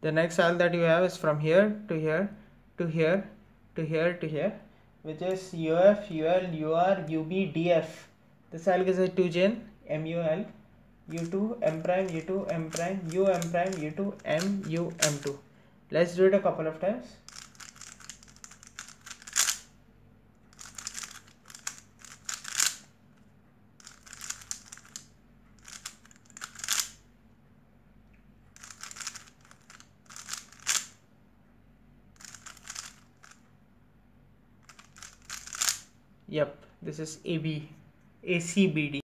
the next cell that you have is from here to here to here to here to here which is UF, UL, UR, UB, DF. The cell is a two chain MUL, U2, M prime, U2, M prime, U, M prime, U2, M, U, M2. Let's do it a couple of times. Yep, this is AB, ACBD.